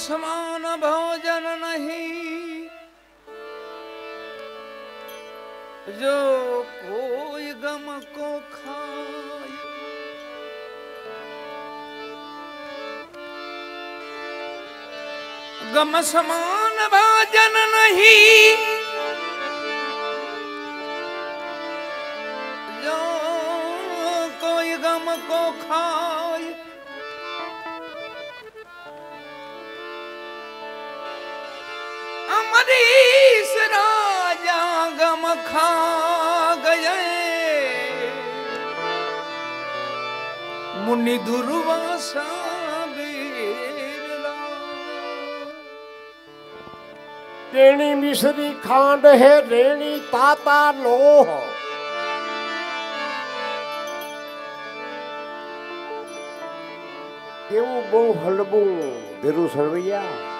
समान भोजन नहीं। जो कोई गम को खाए। गम समान भाजन नहीं। जो कोई गम को खाए। ખા ગયે. મુનિ દુર્વાસા તેણી મિશ્રી ખાંડ હે રેણી તાતા લોહ. કેવું બહુ હલબું ભેરું સરવૈયા.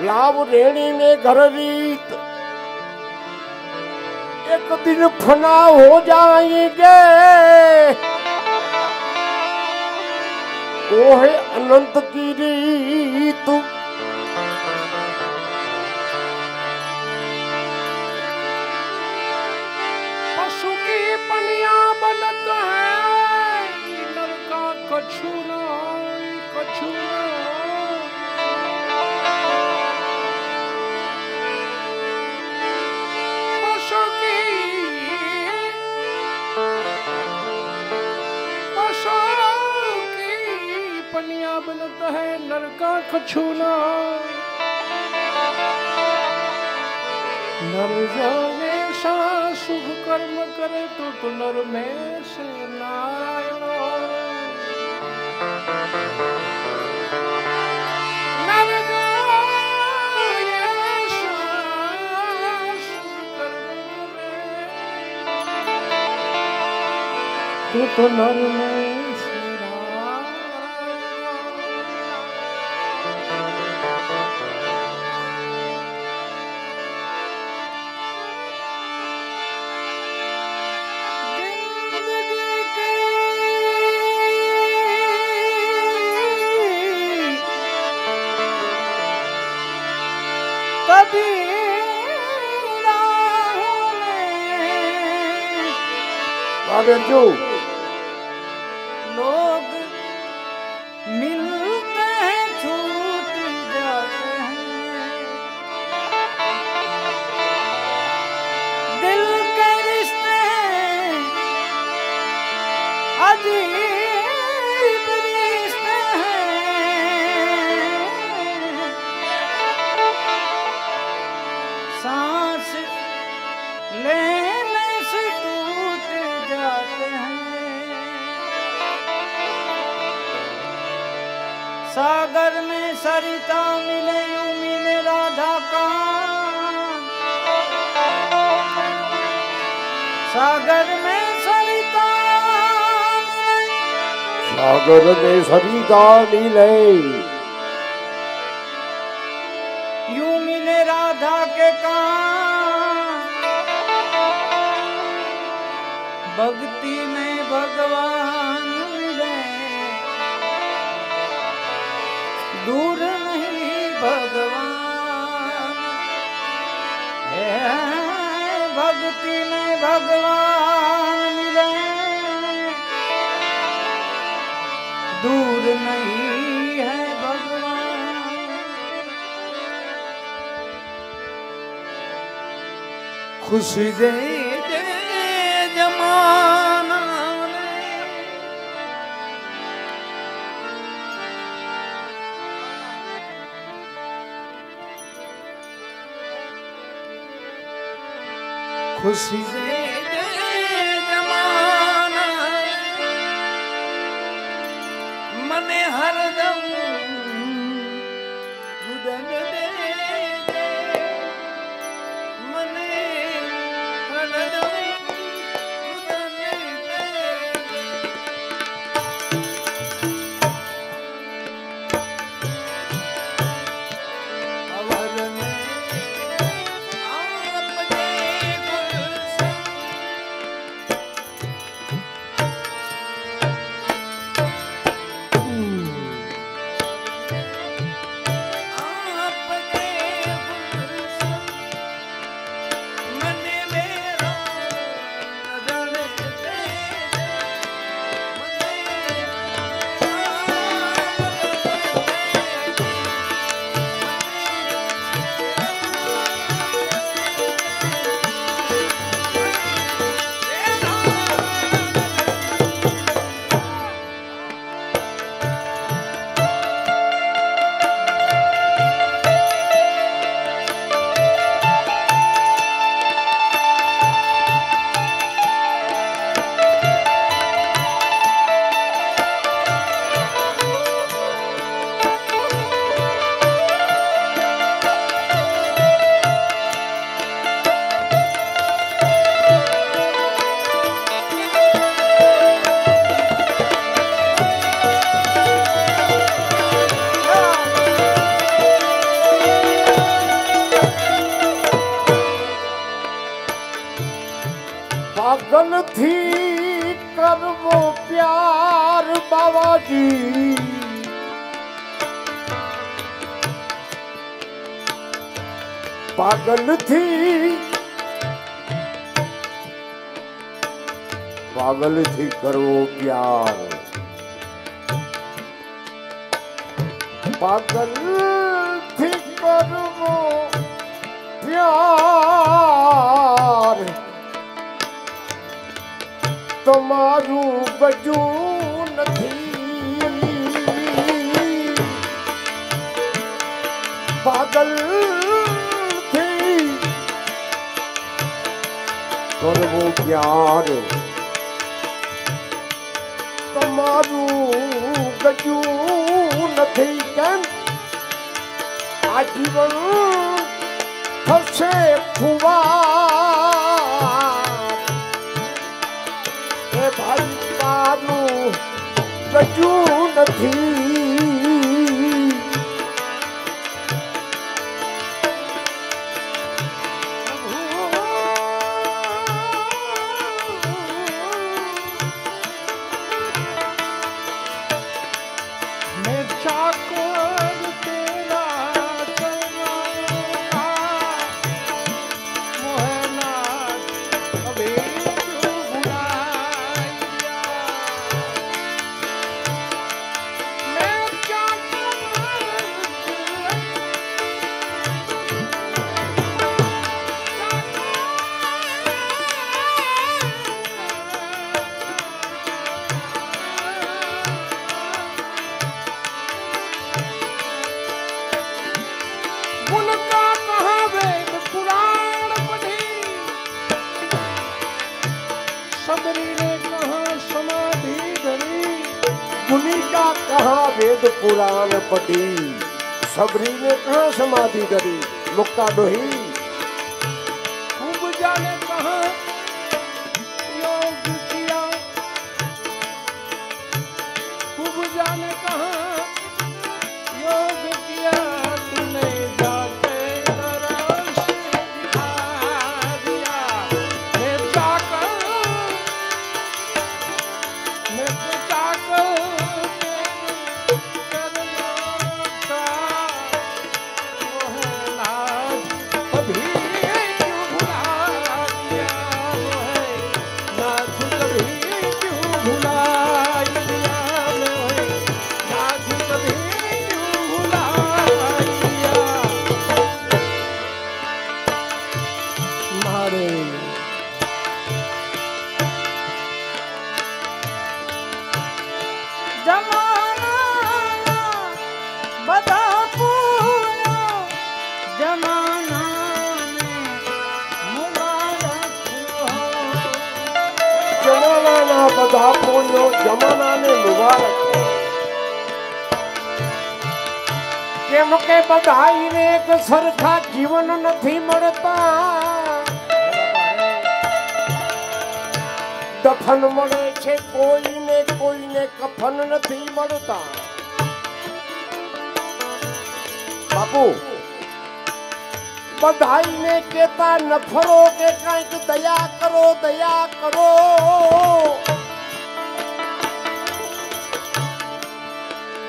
लाभ रेणी में घर रीत। एक दिन फना हो जाएँगे। वो है अनंत की रीत। पशु की पनिया बनत है नरका कछु नाई कछु नरका कछु नर जाने सा शुभ कर्म करे तो तु नर में से तो नर में 哟打你嘞 खुश दे दे जमाना खुशी दे મારું બચું નથી. પાગલ કરવો ક્યારે? તમારું ગજું નથી કેમ? આજીવન થશે ફુવા कचू नथी do Rio. દફન મળે છે કોઈને કોઈને કફન નથી મળતા બાપુ બધાઈને કેતા નફરો કે કાંઈક દયા કરો દયા કરો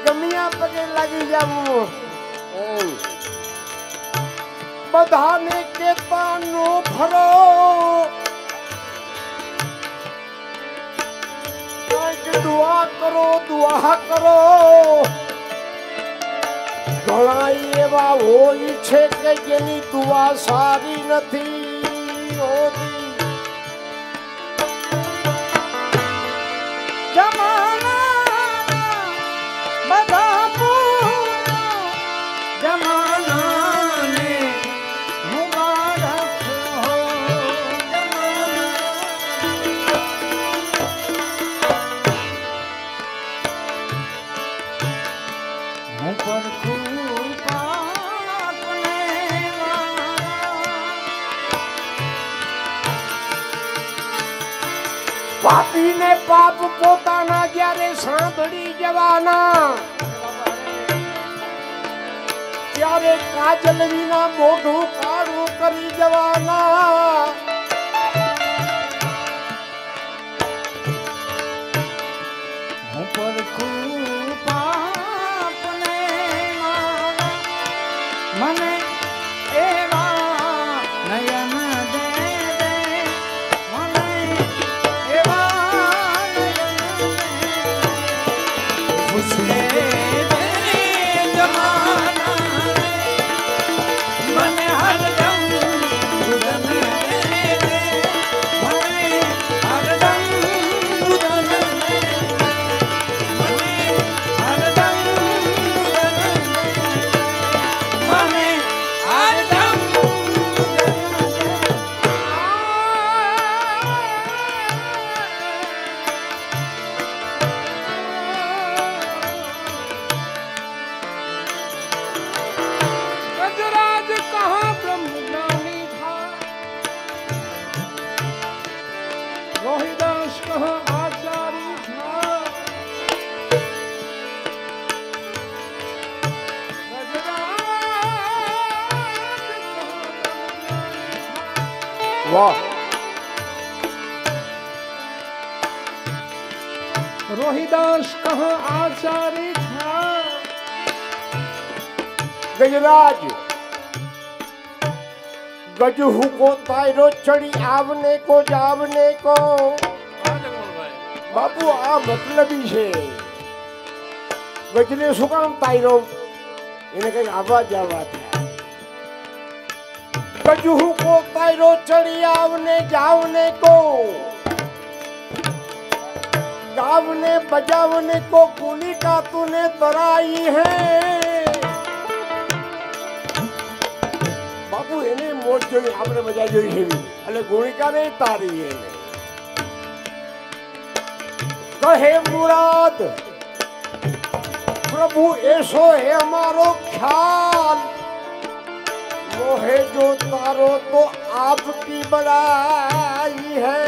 ગમિયા પગે લાગી જાવું એમ. બધાને કેતા નો ફરો કાંઈક દુઆ કરો દુઆ કરો. ઘણા એવા હોય છે કે જેની દુઆ સારી નથી. મોઢું કાળું કરી જવાના હુકો તાયરો ચડી આવને કો, જાવને કો. બાપુ, આ મતલબી છે. ગજને શું કામ તાયરો એને કઈ આવવા જવા ત્યાં ગજુ તાયરો ચડી આવને, જાવને કો. ગાવને, બજાવને કો, કુલી કાતુને તરાઈ હે. બાપુ એને મોજ જોઈ, આપણે મજા જોઈ લેવી અને ગુણિકા ને તારી એને. કહે મુરાદ, પ્રભુ, એસો હે અમારો ખ્યાલ. મોહે જો તારો તો આપકી બડાઈ है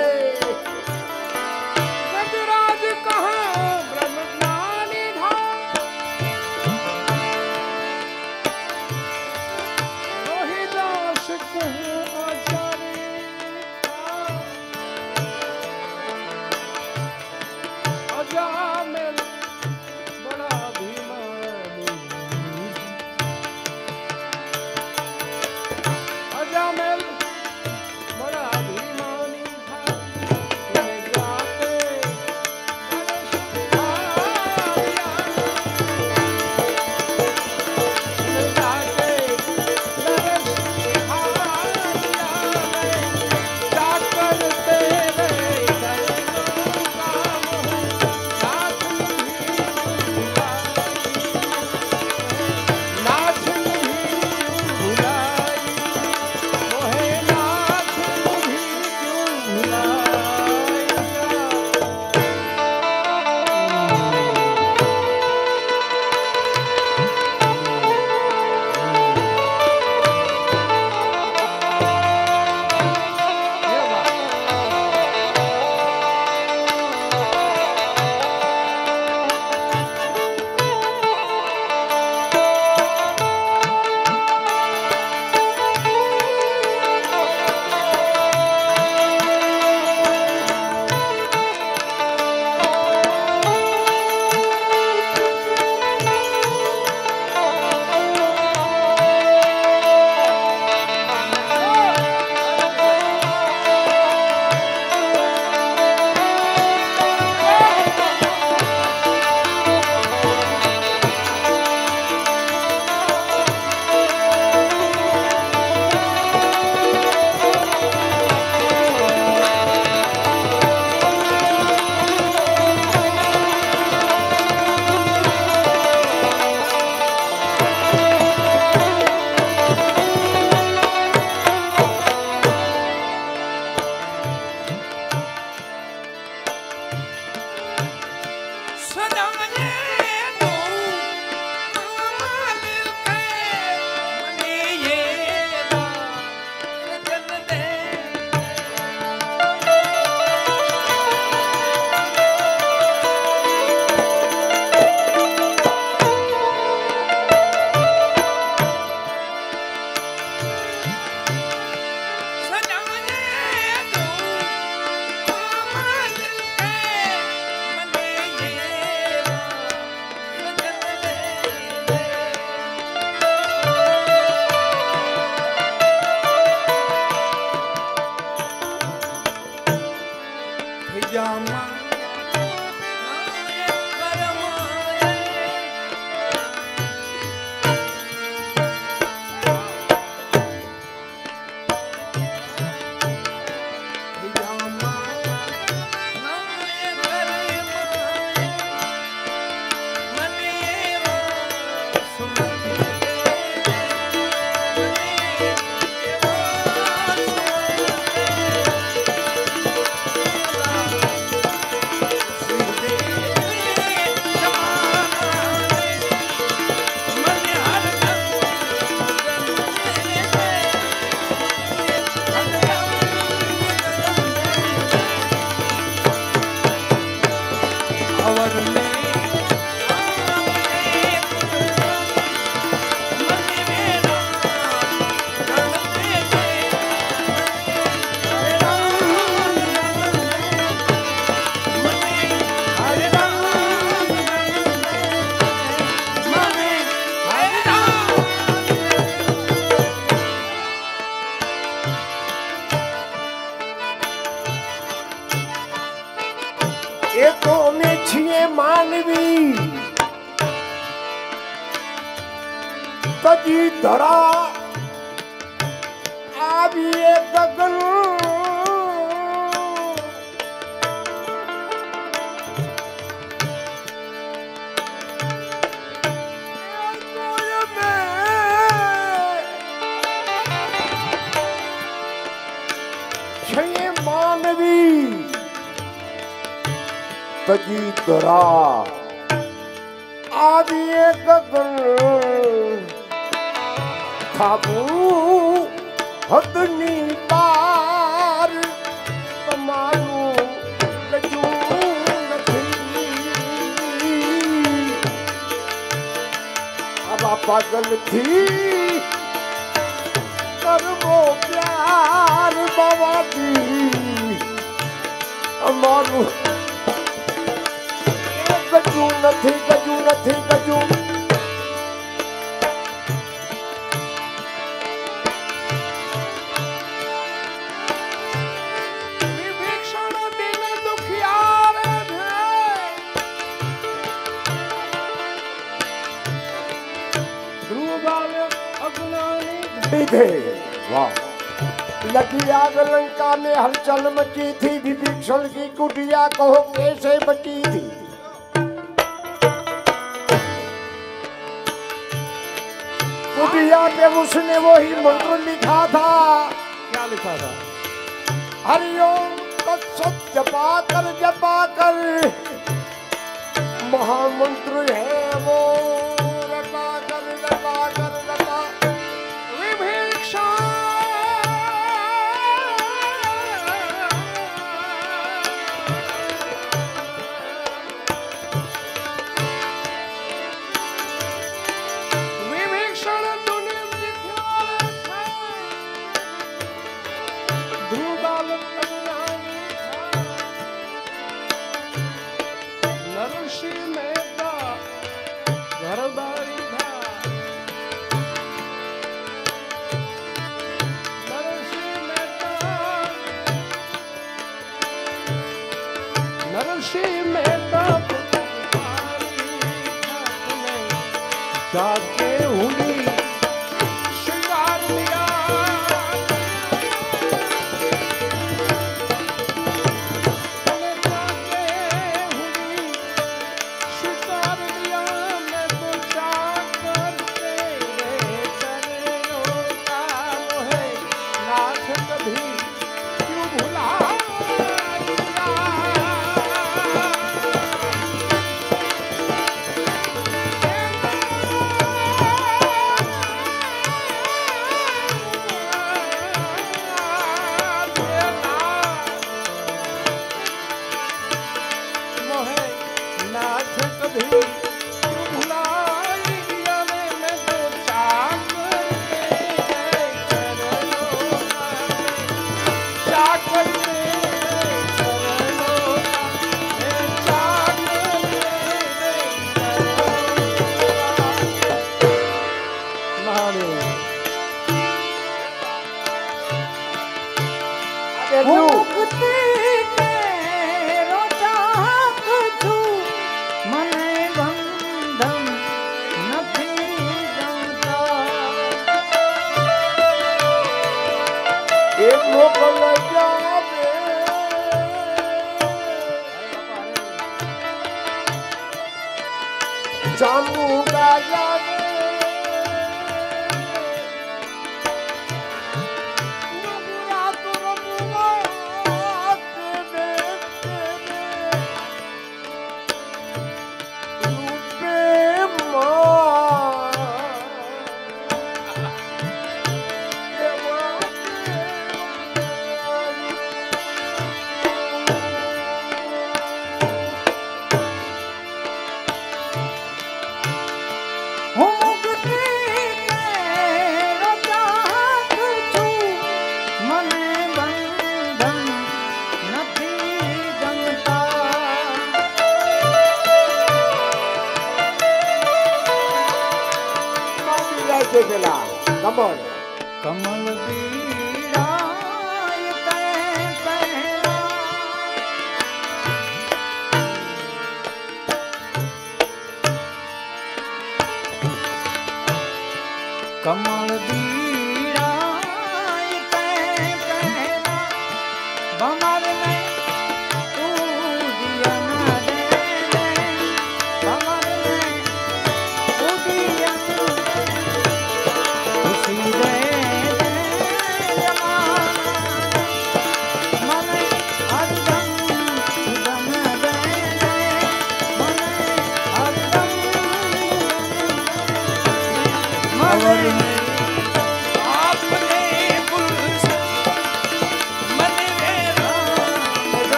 विधे वाह। लगी आग लंका में हलचल मची थी विभीषण की कुटिया कहो कैसे बची थी? कुटिया पे उसने वो ही मंत्र लिखा था। क्या लिखा था? हरिओम तत्सत जपा कर जपा कर। महामंत्र है वो। Aê, louco!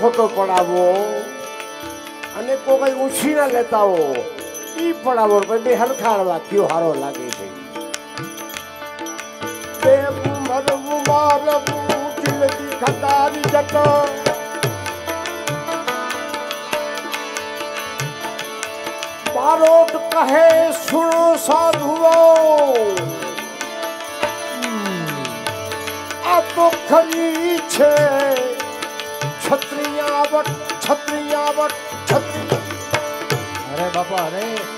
ખોટો પડાવો. અને કોઈ કઈ ઉછીના લેતા હો એ પડાવો. પછી હલખાડવા કયો હારો લાગે છે. મરવું પારોટ કહે, સુણો સાધુઓ. આ તો ખરી છે. छत्रियावट छत्रिया अरे बापा अरे।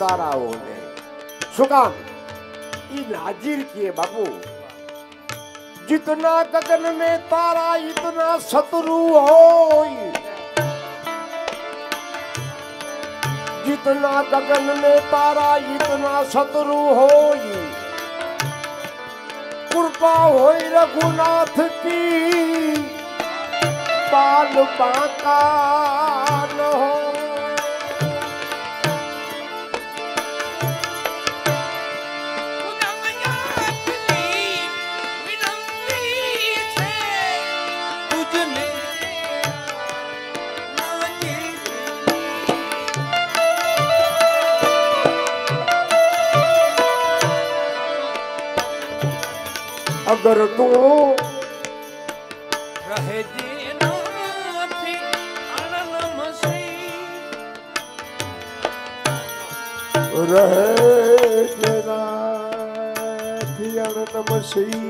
તારાઓને શું सुकाम ઈ हाजिर किए बाबू जितना गगन में तारा, इतना शत्रु हो जितना गगन में तारा, इतना शत्रु हो कृपा हो रघुनाथ की। पाल बाका અગર તું રહેજી રહે જરા નમસ્કાર